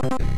Thank you.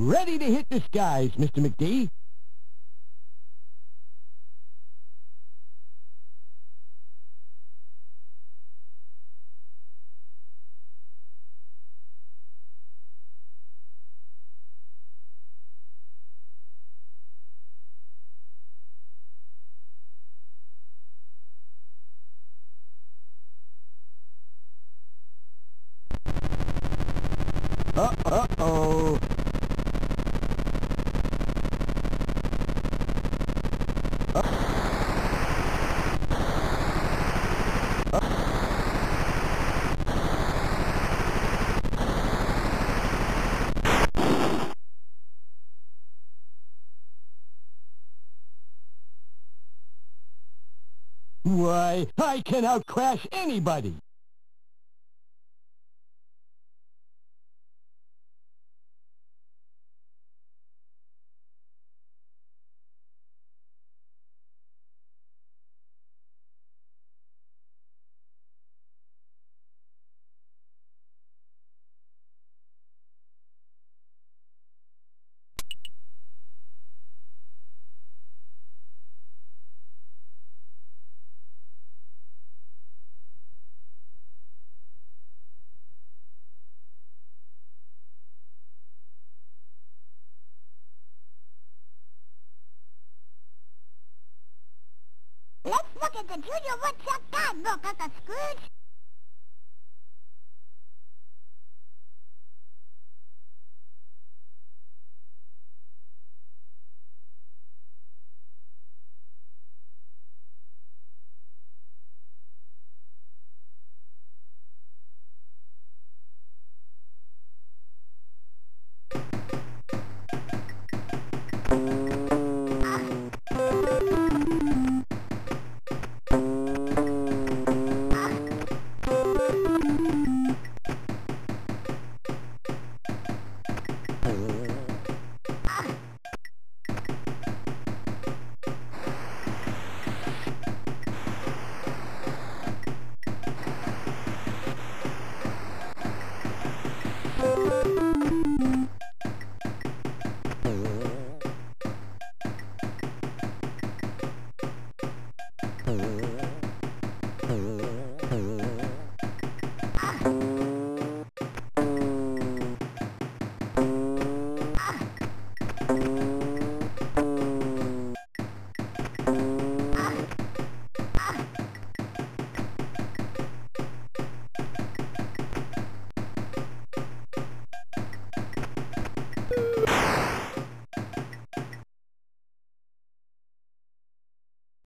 Ready to hit the skies, Mr. McD. Uh, uh-oh. Why, I can outcrash anybody. Let's look at the Junior Woodchuck guidebook, Uncle Scrooge.